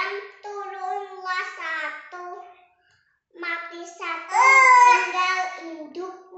ayam turunlah satu, mati satu, eh. tinggal induk.